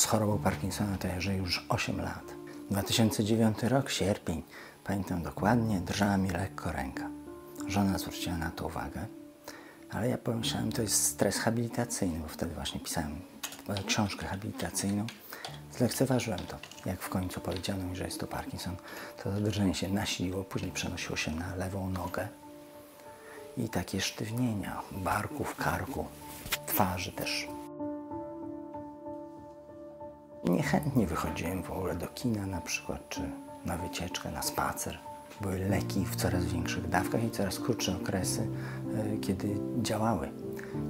z chorobą Parkinsona to ja żyję już 8 lat. 2009 rok, sierpień, pamiętam dokładnie, drżała mi lekko ręka. Żona zwróciła na to uwagę, ale ja pomyślałem, to jest stres habilitacyjny, bo wtedy właśnie pisałem książkę habilitacyjną. Zlekceważyłem to. Jak w końcu powiedziano mi, że jest to Parkinson, to drżenie się nasiliło, później przenosiło się na lewą nogę i takie sztywnienia barku, w karku, twarzy też. Niechętnie wychodziłem w ogóle do kina na przykład, czy na wycieczkę, na spacer. Były leki w coraz większych dawkach i coraz krótsze okresy, e, kiedy działały,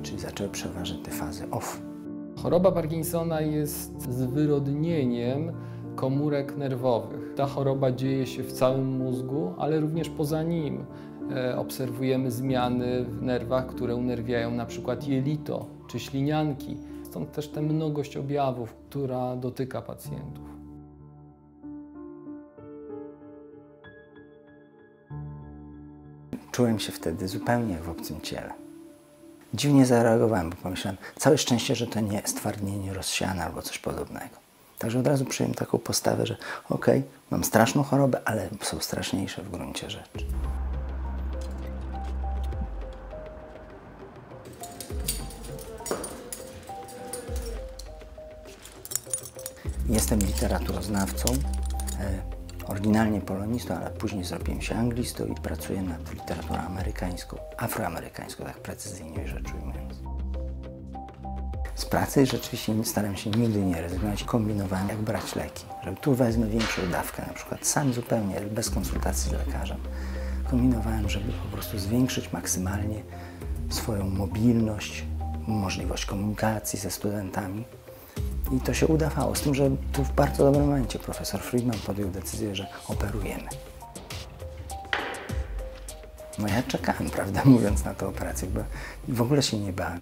czyli zaczęły przeważać te fazy off. Choroba Parkinsona jest zwyrodnieniem komórek nerwowych. Ta choroba dzieje się w całym mózgu, ale również poza nim. E, obserwujemy zmiany w nerwach, które unerwiają na przykład jelito czy ślinianki. Stąd też ta mnogość objawów, która dotyka pacjentów. Czułem się wtedy zupełnie w obcym ciele. Dziwnie zareagowałem, bo pomyślałem, całe szczęście, że to nie stwardnienie rozsiane albo coś podobnego. Także od razu przyjąłem taką postawę, że okej, okay, mam straszną chorobę, ale są straszniejsze w gruncie rzeczy. Jestem literaturoznawcą, e, oryginalnie polonistą, ale później zrobiłem się anglistą i pracuję nad literaturą amerykańską, afroamerykańską, tak precyzyjnie rzecz ujmując. Z pracy rzeczywiście staram się nigdy nie rezygnować. Kombinowałem, jak brać leki. Że tu wezmę większą dawkę, na przykład sam zupełnie, bez konsultacji z lekarzem. Kombinowałem, żeby po prostu zwiększyć maksymalnie swoją mobilność, możliwość komunikacji ze studentami. I to się udawało, z tym, że tu w bardzo dobrym momencie profesor Friedman podjął decyzję, że operujemy. No ja czekałem, prawda, mówiąc na tę operację, bo w ogóle się nie bałem.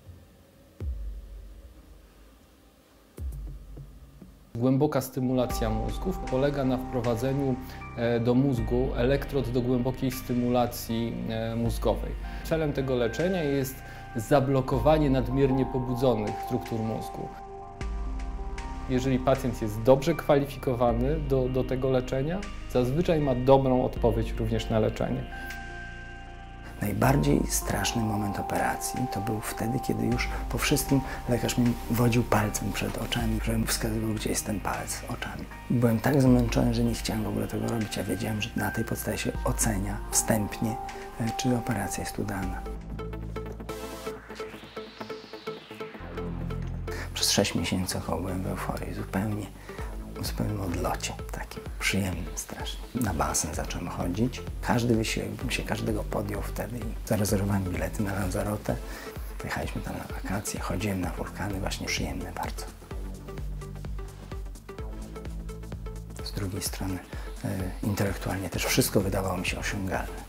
Głęboka stymulacja mózgów polega na wprowadzeniu e, do mózgu elektrod do głębokiej stymulacji e, mózgowej. Celem tego leczenia jest zablokowanie nadmiernie pobudzonych struktur mózgu. Jeżeli pacjent jest dobrze kwalifikowany do, do tego leczenia, zazwyczaj ma dobrą odpowiedź również na leczenie. Najbardziej straszny moment operacji to był wtedy, kiedy już po wszystkim lekarz mi wodził palcem przed oczami, żebym wskazywał, gdzie jest ten palec oczami. Byłem tak zmęczony, że nie chciałem w ogóle tego robić. Ja wiedziałem, że na tej podstawie się ocenia wstępnie, e, czy operacja jest udana. 6 miesięcy około byłem w euforii, zupełnie, zupełnym odlocie, takim przyjemnym strasznie. Na basen zacząłem chodzić. Każdy wysiłek bym się każdego podjął wtedy i zarezerwowałem bilety na Lanzarote. Pojechaliśmy tam na wakacje, chodziłem na wulkany, właśnie przyjemne bardzo. Z drugiej strony e, intelektualnie też wszystko wydawało mi się osiągalne.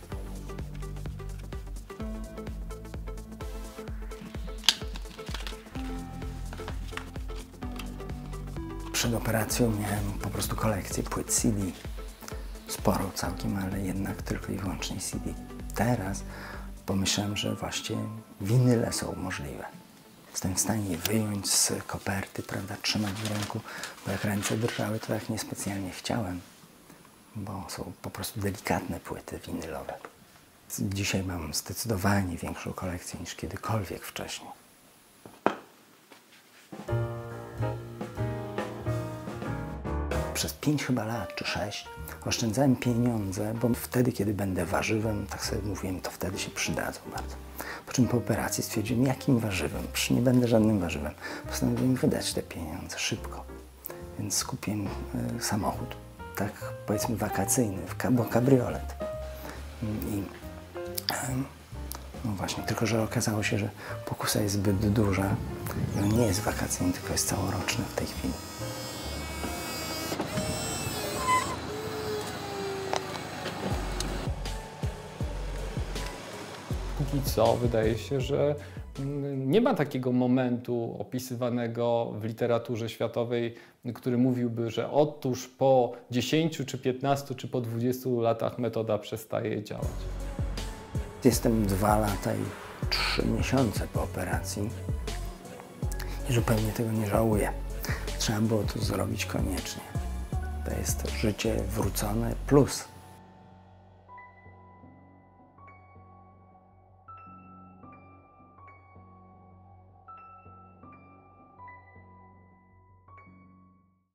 Przed operacją miałem po prostu kolekcję płyt CD. Sporo całkiem, ale jednak tylko i wyłącznie CD. Teraz pomyślałem, że właśnie winyle są możliwe. Jestem w stanie je wyjąć z koperty, prawda, trzymać w ręku, bo jak ręce drżały, to tak niespecjalnie chciałem, bo są po prostu delikatne płyty winylowe. Dzisiaj mam zdecydowanie większą kolekcję niż kiedykolwiek wcześniej. Przez pięć chyba lat czy sześć oszczędzałem pieniądze, bo wtedy, kiedy będę warzywem, tak sobie mówiłem, to wtedy się przydadzą bardzo. Po czym po operacji stwierdziłem, jakim warzywem? Nie będę żadnym warzywem. Postanowiłem wydać te pieniądze szybko. Więc skupiłem y, samochód, tak powiedzmy wakacyjny, bo kabriolet. I no właśnie, tylko że okazało się, że pokusa jest zbyt duża on nie jest wakacyjny, tylko jest całoroczny w tej chwili. Póki co wydaje się, że mm, nie ma takiego momentu opisywanego w literaturze światowej, który mówiłby, że otóż po 10 czy 15 czy po 20 latach metoda przestaje działać. Jestem dwa lata i trzy miesiące po operacji i zupełnie tego nie żałuję. trzeba było to zrobić koniecznie. To jest życie wrócone plus.